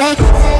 take